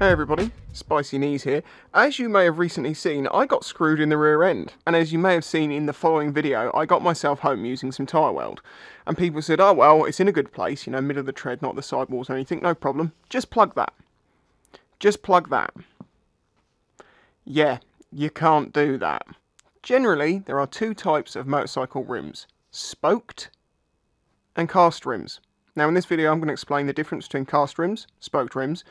Hey everybody, Spicy Knees here. As you may have recently seen, I got screwed in the rear end, and as you may have seen in the following video, I got myself home using some tyre weld. And people said, oh well, it's in a good place, you know, middle of the tread, not the sidewalls or anything, no problem. Just plug that. Just plug that. Yeah, you can't do that. Generally, there are two types of motorcycle rims, spoked and cast rims. Now in this video I'm going to explain the difference between cast rims, spoked rims,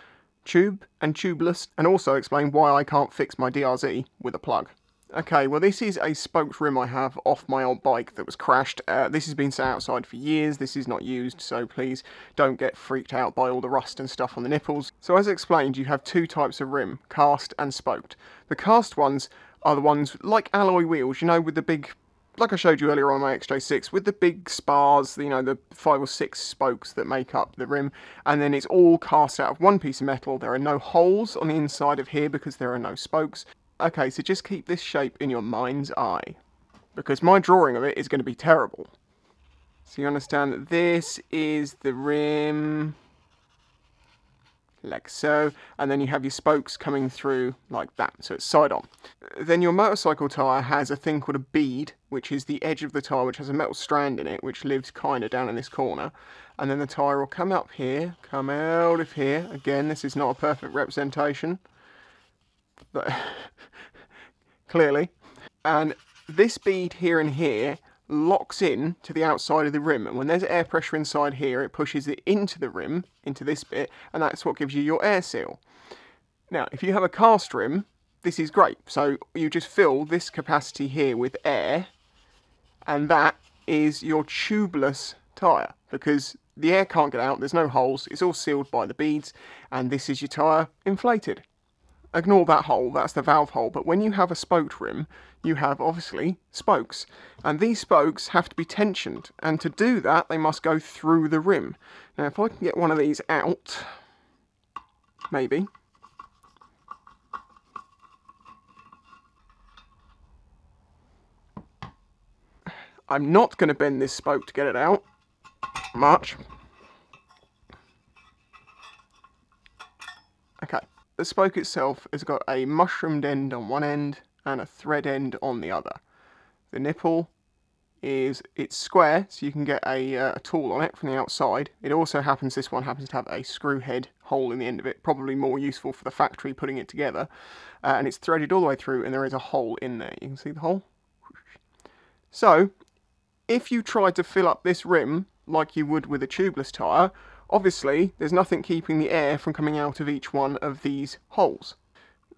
tube and tubeless, and also explain why I can't fix my DRZ with a plug. Okay, well this is a spoked rim I have off my old bike that was crashed. Uh, this has been sat outside for years, this is not used, so please don't get freaked out by all the rust and stuff on the nipples. So as explained, you have two types of rim, cast and spoked. The cast ones are the ones like alloy wheels, you know, with the big like I showed you earlier on my XJ6, with the big spars, you know, the five or six spokes that make up the rim, and then it's all cast out of one piece of metal. There are no holes on the inside of here because there are no spokes. Okay, so just keep this shape in your mind's eye, because my drawing of it is going to be terrible. So you understand that this is the rim, like so, and then you have your spokes coming through like that, so it's side on. Then your motorcycle tyre has a thing called a bead, which is the edge of the tyre which has a metal strand in it, which lives kind of down in this corner, and then the tyre will come up here, come out of here, again this is not a perfect representation, but clearly, and this bead here and here locks in to the outside of the rim and when there's air pressure inside here it pushes it into the rim into this bit and that's what gives you your air seal. Now if you have a cast rim this is great. So you just fill this capacity here with air and that is your tubeless tyre because the air can't get out there's no holes it's all sealed by the beads and this is your tyre inflated. Ignore that hole, that's the valve hole, but when you have a spoked rim, you have obviously spokes. And these spokes have to be tensioned, and to do that, they must go through the rim. Now, if I can get one of these out, maybe. I'm not going to bend this spoke to get it out much. Okay. The spoke itself has got a mushroomed end on one end and a thread end on the other. The nipple is it's square so you can get a, uh, a, tool on it from the outside. It also happens, this one happens to have a screw head hole in the end of it, probably more useful for the factory putting it together. Uh, and it's threaded all the way through and there is a hole in there. You can see the hole? So, if you try to fill up this rim like you would with a tubeless tyre, Obviously, there's nothing keeping the air from coming out of each one of these holes.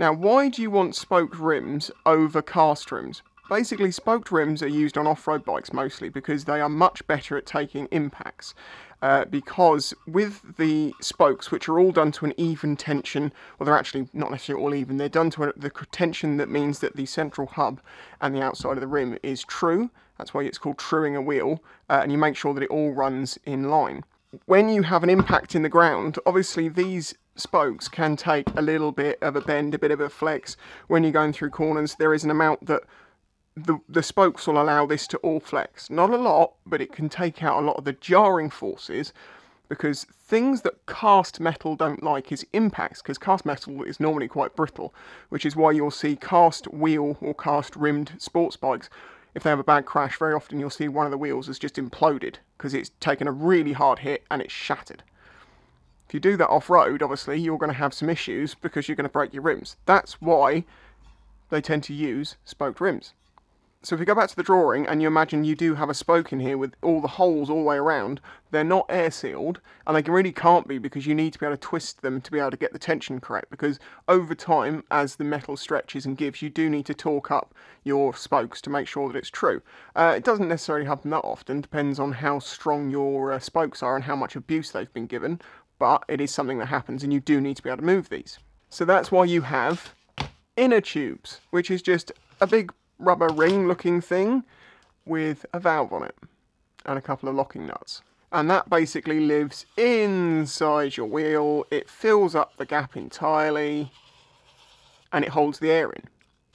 Now, why do you want spoked rims over cast rims? Basically, spoked rims are used on off-road bikes mostly because they are much better at taking impacts. Uh, because with the spokes, which are all done to an even tension, well, they're actually not necessarily all even, they're done to a, the tension that means that the central hub and the outside of the rim is true. That's why it's called truing a wheel, uh, and you make sure that it all runs in line when you have an impact in the ground, obviously these spokes can take a little bit of a bend, a bit of a flex. When you're going through corners, there is an amount that the, the spokes will allow this to all flex. Not a lot, but it can take out a lot of the jarring forces because things that cast metal don't like is impacts, because cast metal is normally quite brittle, which is why you'll see cast wheel or cast rimmed sports bikes if they have a bad crash, very often you'll see one of the wheels has just imploded because it's taken a really hard hit and it's shattered. If you do that off-road, obviously, you're going to have some issues because you're going to break your rims. That's why they tend to use spoked rims. So if you go back to the drawing and you imagine you do have a spoke in here with all the holes all the way around, they're not air sealed and they really can't be because you need to be able to twist them to be able to get the tension correct because over time as the metal stretches and gives you do need to torque up your spokes to make sure that it's true. Uh, it doesn't necessarily happen that often, depends on how strong your uh, spokes are and how much abuse they've been given, but it is something that happens and you do need to be able to move these. So that's why you have inner tubes, which is just a big rubber ring looking thing with a valve on it and a couple of locking nuts. And that basically lives inside your wheel. It fills up the gap entirely and it holds the air in.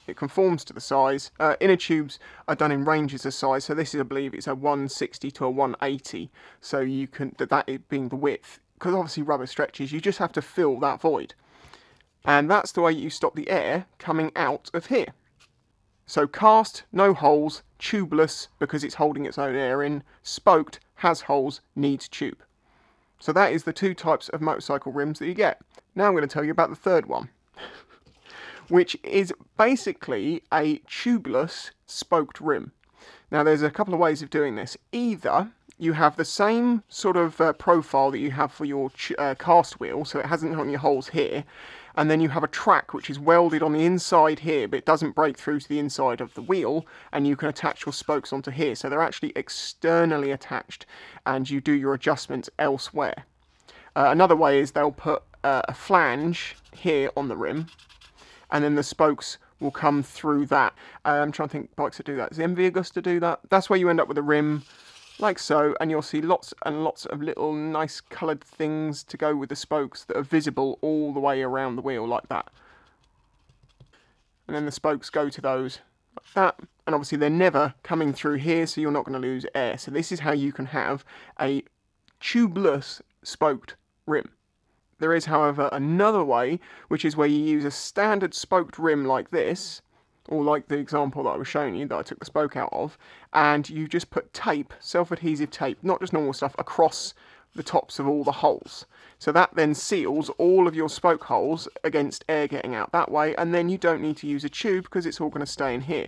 It conforms to the size. Uh, inner tubes are done in ranges of size, so this is, I believe, it's a 160 to a 180. So you can, that being the width, because obviously rubber stretches, you just have to fill that void. And that's the way you stop the air coming out of here. So cast, no holes, tubeless because it's holding its own air in, spoked, has holes, needs tube. So that is the two types of motorcycle rims that you get. Now I'm going to tell you about the third one, which is basically a tubeless spoked rim. Now there's a couple of ways of doing this. Either you have the same sort of uh, profile that you have for your uh, cast wheel, so it hasn't got any holes here, and then you have a track which is welded on the inside here, but it doesn't break through to the inside of the wheel, and you can attach your spokes onto here. So they're actually externally attached, and you do your adjustments elsewhere. Uh, another way is they'll put uh, a flange here on the rim, and then the spokes will come through that. Uh, I'm trying to think bikes that do that. Does the MV Agusta do that? That's where you end up with a rim like so, and you'll see lots and lots of little nice coloured things to go with the spokes that are visible all the way around the wheel like that. And then the spokes go to those like that, and obviously they're never coming through here, so you're not going to lose air. So this is how you can have a tubeless spoked rim. There is, however, another way, which is where you use a standard spoked rim like this, or like the example that I was showing you that I took the spoke out of, and you just put tape, self-adhesive tape, not just normal stuff, across the tops of all the holes. So that then seals all of your spoke holes against air getting out that way, and then you don't need to use a tube because it's all going to stay in here.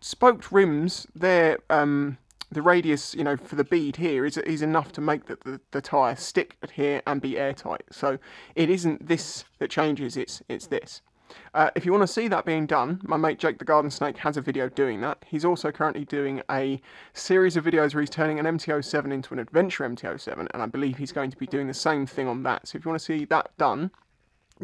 Spoked rims, they're um, the radius, you know, for the bead here is, is enough to make the, the, the tyre stick here and be airtight. So it isn't this that changes, it's, it's this. Uh, if you want to see that being done, my mate Jake the Garden Snake has a video doing that. He's also currently doing a series of videos where he's turning an MT-07 into an adventure MT-07, and I believe he's going to be doing the same thing on that. So if you want to see that done,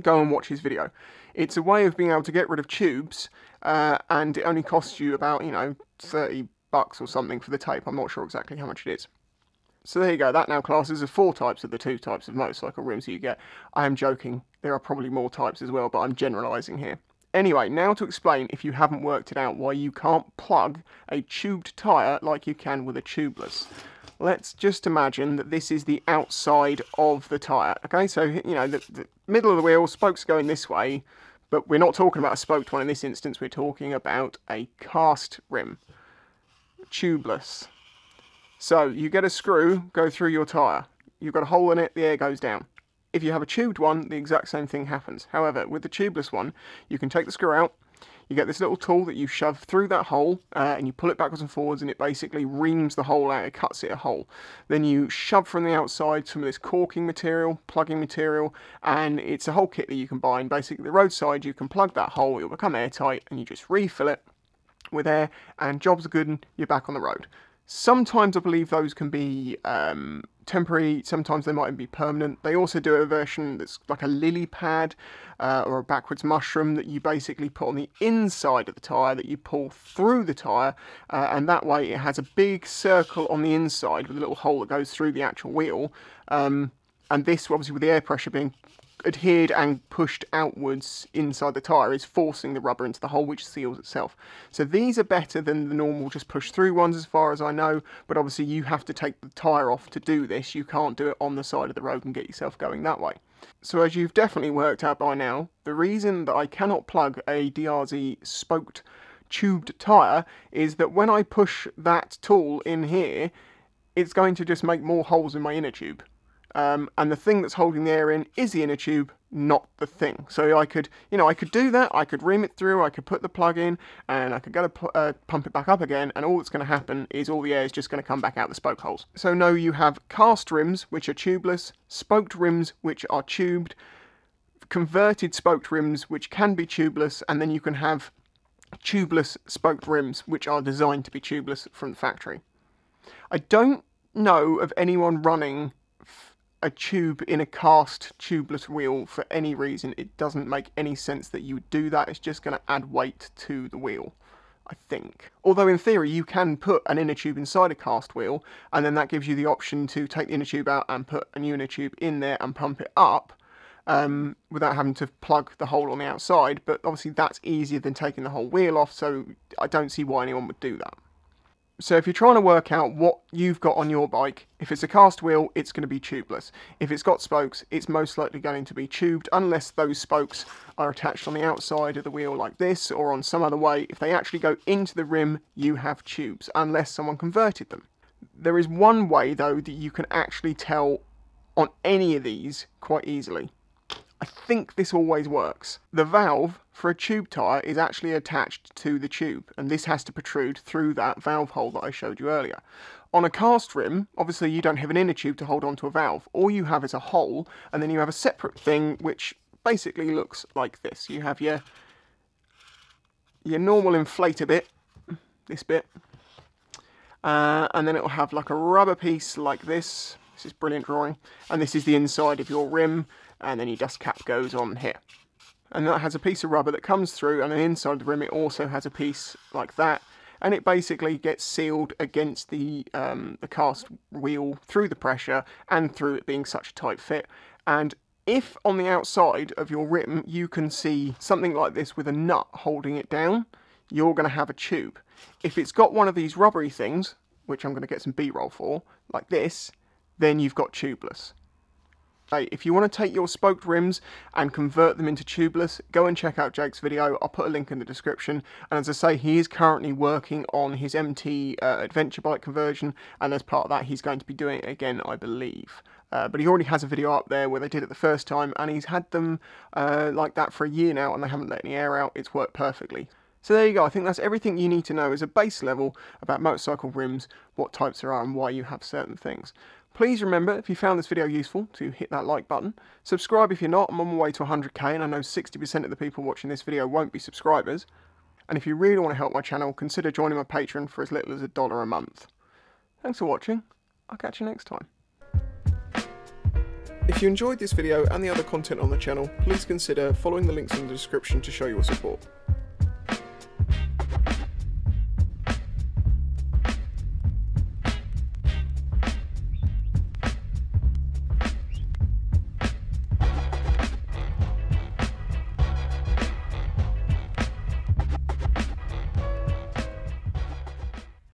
go and watch his video. It's a way of being able to get rid of tubes, uh, and it only costs you about, you know, 30 bucks or something for the tape. I'm not sure exactly how much it is. So there you go, that now classes the four types of the two types of motorcycle rims you get. I am joking, there are probably more types as well, but I'm generalising here. Anyway, now to explain, if you haven't worked it out, why you can't plug a tubed tyre like you can with a tubeless. Let's just imagine that this is the outside of the tyre. Okay, so, you know, the, the middle of the wheel, spokes going this way, but we're not talking about a spoked one in this instance, we're talking about a cast rim. Tubeless. So you get a screw, go through your tyre. You've got a hole in it, the air goes down. If you have a tubed one, the exact same thing happens. However, with the tubeless one, you can take the screw out, you get this little tool that you shove through that hole uh, and you pull it backwards and forwards and it basically reams the hole out, it cuts it a hole. Then you shove from the outside some of this caulking material, plugging material, and it's a whole kit that you can buy. And basically, the roadside, you can plug that hole, it'll become airtight, and you just refill it with air, and jobs are good, and you're back on the road. Sometimes I believe those can be um, temporary, sometimes they might be permanent. They also do a version that's like a lily pad uh, or a backwards mushroom that you basically put on the inside of the tyre that you pull through the tyre uh, and that way it has a big circle on the inside with a little hole that goes through the actual wheel. Um, and this obviously with the air pressure being adhered and pushed outwards inside the tyre is forcing the rubber into the hole which seals itself. So these are better than the normal just push through ones as far as I know, but obviously you have to take the tyre off to do this. You can't do it on the side of the road and get yourself going that way. So as you've definitely worked out by now, the reason that I cannot plug a DRZ spoked tubed tyre is that when I push that tool in here, it's going to just make more holes in my inner tube. Um, and the thing that's holding the air in is the inner tube, not the thing. So I could, you know, I could do that, I could ream it through, I could put the plug in, and I could go to uh, pump it back up again, and all that's going to happen is all the air is just going to come back out the spoke holes. So no, you have cast rims, which are tubeless, spoked rims, which are tubed, converted spoked rims, which can be tubeless, and then you can have tubeless spoked rims, which are designed to be tubeless from the factory. I don't know of anyone running a tube in a cast tubeless wheel for any reason. It doesn't make any sense that you would do that. It's just going to add weight to the wheel. I think. Although in theory you can put an inner tube inside a cast wheel and then that gives you the option to take the inner tube out and put a new inner tube in there and pump it up um, without having to plug the hole on the outside but obviously that's easier than taking the whole wheel off so I don't see why anyone would do that. So if you're trying to work out what you've got on your bike, if it's a cast wheel, it's going to be tubeless. If it's got spokes, it's most likely going to be tubed, unless those spokes are attached on the outside of the wheel like this, or on some other way. If they actually go into the rim, you have tubes, unless someone converted them. There is one way, though, that you can actually tell on any of these quite easily. I think this always works. The valve for a tube tyre is actually attached to the tube and this has to protrude through that valve hole that I showed you earlier. On a cast rim, obviously you don't have an inner tube to hold onto a valve. All you have is a hole and then you have a separate thing which basically looks like this. You have your, your normal inflator bit, this bit, uh, and then it will have like a rubber piece like this. This is brilliant drawing. And this is the inside of your rim and then your dust cap goes on here. And that has a piece of rubber that comes through and then inside the rim it also has a piece like that and it basically gets sealed against the, um, the cast wheel through the pressure and through it being such a tight fit. And if on the outside of your rim you can see something like this with a nut holding it down, you're going to have a tube. If it's got one of these rubbery things, which I'm going to get some B-roll for, like this, then you've got tubeless. If you want to take your spoked rims and convert them into tubeless, go and check out Jake's video. I'll put a link in the description. And as I say, he is currently working on his MT uh, adventure bike conversion. And as part of that, he's going to be doing it again, I believe. Uh, but he already has a video up there where they did it the first time. And he's had them uh, like that for a year now and they haven't let any air out. It's worked perfectly. So there you go, I think that's everything you need to know as a base level about motorcycle rims, what types there are and why you have certain things. Please remember, if you found this video useful, to hit that like button. Subscribe if you're not, I'm on my way to 100k and I know 60% of the people watching this video won't be subscribers. And if you really want to help my channel, consider joining my Patreon for as little as a dollar a month. Thanks for watching, I'll catch you next time. If you enjoyed this video and the other content on the channel, please consider following the links in the description to show your support.